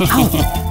你 看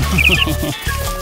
ha ha ha